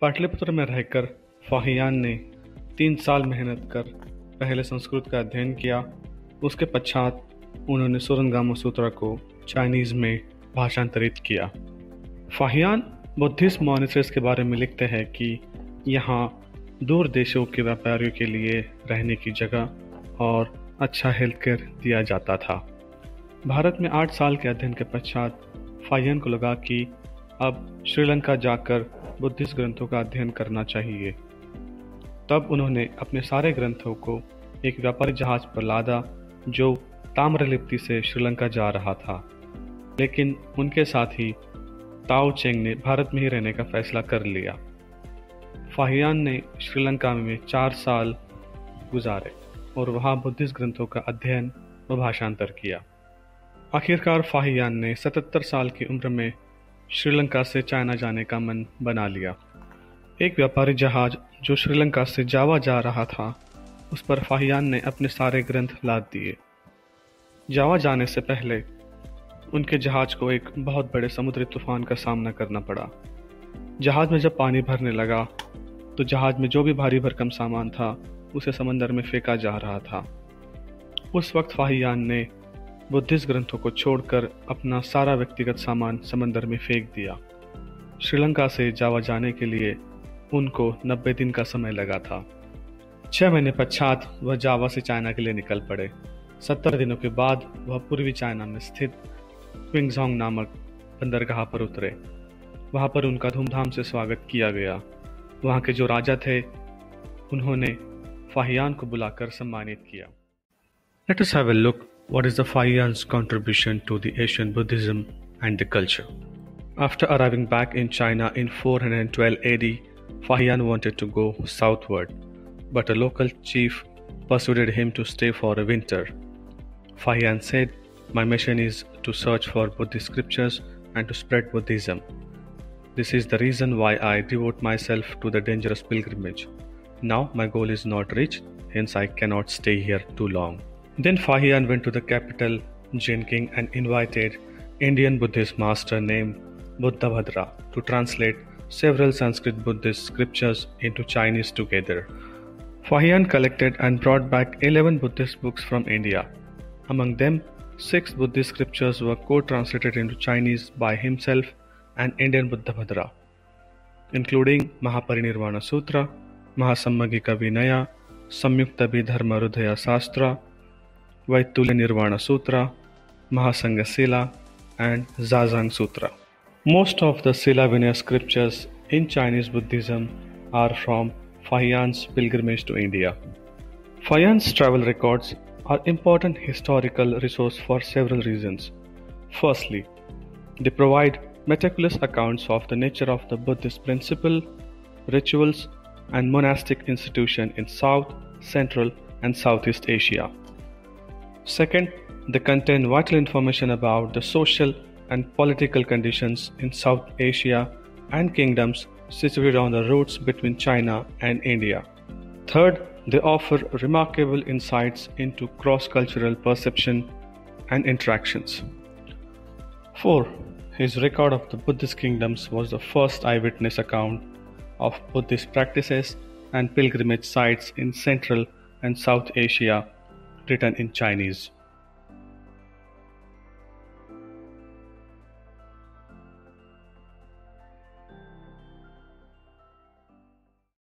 पाटलिपुत्र में रहकर फाहियान ने तीन साल मेहनत कर पहले संस्कृत का अध्ययन किया। उसके पश्चात उन्होंने सुरंगामा सूत्र को चाइनीज़ में भाषांतरित किया। फाहियान बुद्धिस्ट मॉनिटर्स के बारे में लिखते हैं कि यहाँ दूर देशों के व्यापारियों के लिए रहने की जगह और अच्छा हेल्थ केयर दिया जाता था। भारत में आठ साल के अध्ययन के पश्चात फाहियान को लगा कि अब श्रीलंका जाकर बुद्धिस्ट ग्रंथों का अध्ययन करना चाहिए। तब उन्होंने अपने सारे ग्रंथों को एक व्यापारी जहाज़ पर लादा, जो ताम्रलिप्ति से श्रीलंका जा रहा था। लेकिन उनके साथ ही ताओ चेंग ने भारत में ही रहने का फैसला कर लिया। फाहियान ने श्रीलंका में चार साल गुजारे और वहाँ बुद्धिस्ट ग्रंथों का अध्ययन व भाषांतर किया। आखिरकार फाहियान ने 77 साल की उम्र में श्रीलंका से चाइना जाने का मन बना लिया। एक व्यापारी जहाज़ जो श्रीलंका से जावा जा रहा था, उस पर फाहियान ने अपने सारे ग्रंथ लाद दिए। जावा जाने से पहले, उनके जहाज़ को एक बहुत बड़े समुद्री तूफ़ान का सामना करना पड़ा। जहाज़ में जब पानी भरने लगा तो जहाज़ में जो भी भारी भरकम सामान था, उसे समंदर में फेंका जा रहा था। उस वक्त फाहियान ने बुद्धिस्ट ग्रंथों को छोड़कर अपना सारा व्यक्तिगत सामान समंदर में फेंक दिया। श्रीलंका से जावा जाने के लिए उनको नब्बे दिन का समय लगा था। छह महीने पश्चात वह जावा से चाइना के लिए निकल पड़े। सत्तर दिनों के बाद वह पूर्वी चाइना में स्थित क्विंगजोंग नामक बंदरगाह पर उतरे। वहाँ पर उनका धूमधाम से स्वागत किया गया। वहाँ के जो राजा थे, उन्होंने फाहियान को बुलाकर सम्मानित किया। Let us have a look what is the Fahiyan's contribution to the Asian Buddhism and the culture. After arriving back in China in 412 AD, Fahiyan wanted to go southward, but a local chief persuaded him to stay for a winter. Fahiyan said, My mission is to search for Buddhist scriptures and to spread Buddhism. This is the reason why I devote myself to the dangerous pilgrimage. Now my goal is not reached, hence I cannot stay here too long. Then Fahian went to the capital, Jiankang, and invited Indian Buddhist master named Buddhabhadra to translate several Sanskrit Buddhist scriptures into Chinese together. Fahian collected and brought back 11 Buddhist books from India. Among them, six Buddhist scriptures were co-translated into Chinese by himself and Indian Buddhabhadra, including Mahaparinirvana Sutra, Mahasanghika Vinaya, Samyukta Abhidharma Hridaya Sastra, Vaitulya Nirvana Sutra, Mahasanga Sila, and Zazang Sutra. Most of the Sila Vinaya scriptures in Chinese Buddhism are from Fahian's pilgrimage to India. Fahian's travel records are important historical resource for several reasons. Firstly, they provide meticulous accounts of the nature of the Buddhist principle, rituals, and monastic institution in South, Central, and Southeast Asia. Second, they contain vital information about the social and political conditions in South Asia and kingdoms situated on the routes between China and India. Third, they offer remarkable insights into cross cultural perception and interactions. 4. His record of the Buddhist kingdoms was the first eyewitness account of Buddhist practices and pilgrimage sites in Central and South Asia written in Chinese.